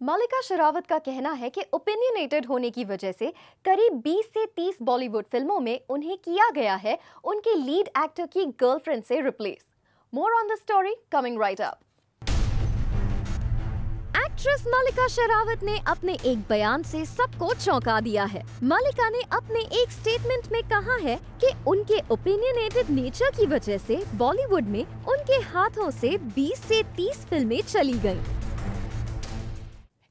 मलिका शेरावत का कहना है कि ओपिनियनेटेड होने की वजह से करीब 20 से 30 बॉलीवुड फ़िल्मों में उन्हें किया गया है उनके लीड एक्टर की गर्लफ्रेंड से replace more on the story coming right up actress Mallika Sherawat ने अपने एक बयान से सबको चौंका दिया है। मलिका ने अपने एक स्टेटमेंट में कहा है कि उनके ओपिनियनेटेड नेचर की वजह से बॉलीवुड में उनके हाथों से 20 से 30 फ़िल्में चली गईं।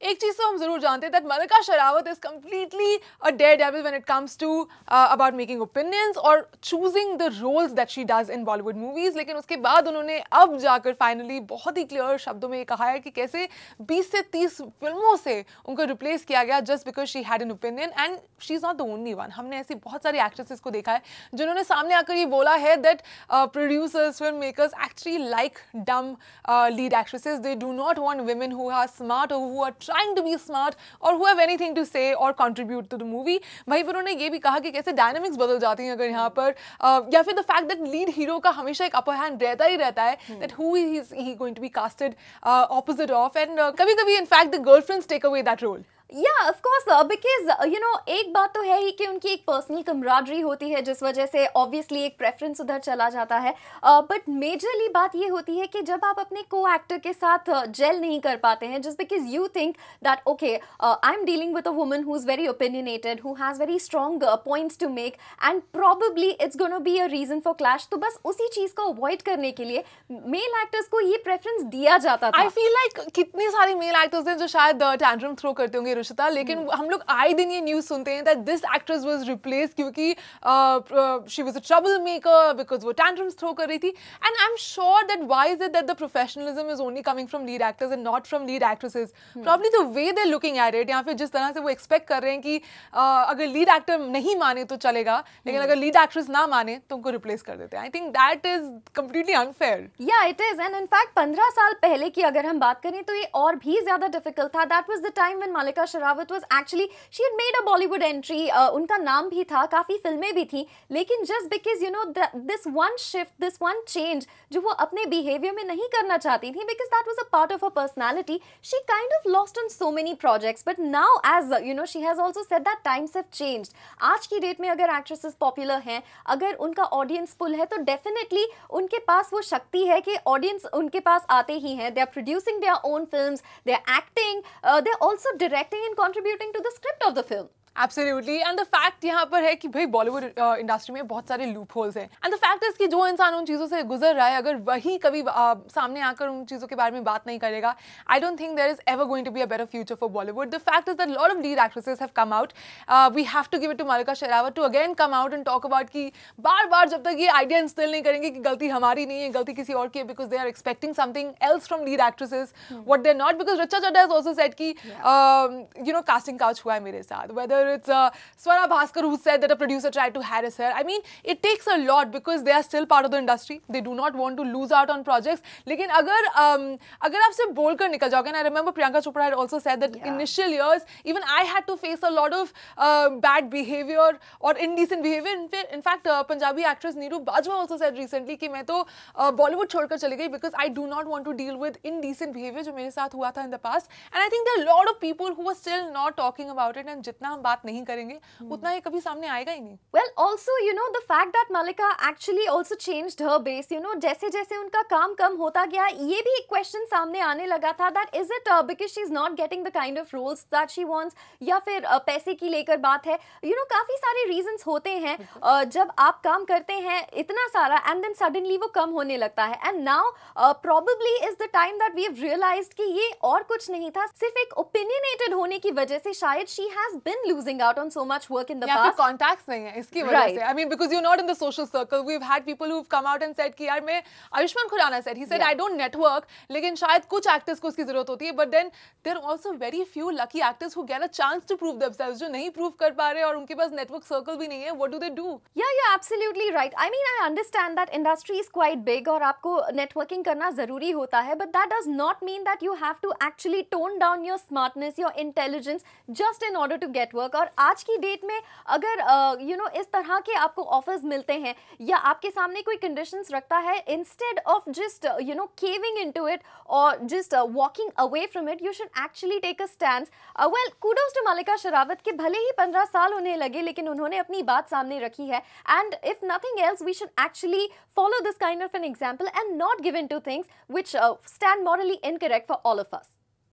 एक चीज़ तो हम ज़रूर जानते हैं that Mallika Sherawat is completely a daredevil when it comes to about making opinions और choosing the roles that she does in Bollywood movies लेकिन उसके बाद उन्होंने अब जाकर फाइनली बहुत ही क्लियर शब्दों में कहा है कि कैसे 20 से 30 फ़िल्मों से उनको रिप्लेस किया गया just because she had an opinion and she is not the only one हमने ऐसी बहुत सारी एक्ट्रेसेस को देखा है जिन्होंने सामने आकर ये बोला है that producers film makers actually like dumb lead actresses they do not want women who are smart और who are trying to be smart or who have anything to say or contribute to the movie. वहीं पर उन्होंने ये भी कहा कि कैसे dynamics बदल जाती हैं अगर यहाँ पर uh, या फिर the fact that lead hero का हमेशा एक अपर हैंड रहता ही रहता है that who is he going to be casted opposite of and कभी कभी in fact the girl girlfriends take away that role या of course because you know एक बात तो है ही कि उनकी एक पर्सनल कमराडरी होती है जिस वजह से ऑब्वियसली एक प्रेफरेंस उधर चला जाता है। बट uh, मेजरली बात ये होती है कि जब आप अपने को एक्टर के साथ जेल uh, नहीं कर पाते हैं just because you think that okay I am dealing with a woman who is very opinionated who has very strong points to make and probably it's gonna be a reason for clash तो बस उसी चीज़ को avoid करने के लिए male actors को ये preference दिया जाता था। आई फील लाइक कितने सारे मेल एक्टर्स हैं जो शायद टैंड्रम uh, थ्रो करते होंगे रुशिता लेकिन hmm. हम लोग आए दिन ये न्यूज़ सुनते हैं that this actress was replace क्योंकि she was a trouble maker because वो टैंट्रम्स थ्रो कर रही थी। And I am sure that why is it that the professionalism is only coming from lead actors and not from lead actresses probably the way they looking at it या फिर जिस तरह से वो expect कर रहे हैं कि uh, अगर लीड एक्टर नहीं माने तो चलेगा लेकिन hmm. अगर लीड एक्ट्रेस ना माने तो उनको रिप्लेस कर देते हैं। I think that is completely unfair या it is and in fact पंद्रह साल पहले की अगर हम बात करें तो ये और भी ज़्यादा डिफ़िकल्ट था। That was the time when Mallika Sherawat was actually she had made a Bollywood entry उनका नाम भी था काफ़ी फ़िल्में भी थी लेकिन just because you know this one shift this one change जो वो अपने बिहेवियर में नहीं करना चाहती थी because that was a part of a personality she kind of lost on so many projects but now as you know she has also set that times have change आज की डेट में अगर actresses popular हैं अगर उनका audience full है तो definitely उनके पास वो शक्ति है कि ऑडियंस उनके पास आते ही हैं they are producing their own film they are acting they are also directing in contributing to the script of the film. Absolutely and the fact यहाँ पर है कि भाई बॉलीवुड इंडस्ट्री uh, में बहुत सारे लूप होल्स हैं. एंड द फैक्ट इज़ कि जो इंसान उन चीज़ों से गुजर रहा है अगर वही कभी uh, सामने आकर उन चीज़ों के बारे में बात नहीं करेगा I don't think there is ever going to be a better future for Bollywood the fact is that lot of lead actresses have come out we have to give it to Mallika Sherawat to again come out and talk about कि बार बार जब तक ये idea instil नहीं करेंगे कि गलती हमारी नहीं है गलती किसी और की है because they are expecting something else from lead actresses but they not because Richa Chadha is also set कि यू नो कास्टिंग काउच हुआ है मेरे साथ. Whether It's Swara Bhaskar who said that a producer tried to harass her. I mean, it takes a lot because they are still part of the industry. They do not want to lose out on projects. लेकिन अगर um, अगर आप सिर्फ बोल कर निकल जाओगे I remember Priyanka Chopra had also said that yeah. initial years even I had to face a lot of uh, bad behavior or indecent behavior. In, in fact, uh, Punjabi actress Neeru Bajwa also said recently कि मैं तो Bollywood uh, छोड़कर चली गई because I do not want to deal with indecent behavior जो मेरे साथ हुआ था in the past. And I think there are a lot of people who are still not talking about it and जितना हम बात नहीं करेंगे Hmm. उतना ये कभी सामने आएगा ही नहीं। Well also you know the fact that Mallika actually also change her base you know जैसे जैसे उनका काम कम होता गया ये भी एक क्वेश्चन सामने आने लगा था that is it because she is not getting the kind of roles that she wants या फिर uh, पैसे की लेकर बात है। यू you नो know, काफ़ी सारे रीजन होते हैं uh, जब आप काम करते हैं इतना सारा एंड देन सडनली वो कम होने लगता है। And now probably is the time that we have realised कि ये और कुछ नहीं था सिर्फ़ एक ओपिनियनेटेड होने की वजह से शायद she has been losing out on so much work in the past contacts नहीं है इसकी वजह से. I mean because you not in the social circle we had people who come out and said कि यार मैं Ayushmann Khurrana said he said I don't network लेकिन शायद कुछ एक्टर्स को उसकी ज़रूरत होती है. But then there also very few lucky actors who get a chance to prove themselves जो नहीं प्रूव कर पा रहे और उनके पास नेटवर्क सर्कल भी नहीं है. व्हाट डू दे डू या या absolutely right I mean I understand that industry is quite big और आपको नेटवर्किंग करना ज़रूरी होता है but that does not mean that you have to actually tone down your smartness your intelligence just in order to get work work और आज की date में अगर you uh, know you know, इस तरह के आपको ऑफर्स मिलते हैं या आपके सामने कोई कंडीशन रखता है instead of just you know caving into it और just walking away from it you should actually take a stand well kudos to Mallika Sherawat के भले ही पंद्रह साल उन्हें लगे लेकिन उन्होंने अपनी बात सामने रखी है and if nothing else we should actually follow this kind an example and not give in to things which uh, stand morally incorrect for all of us.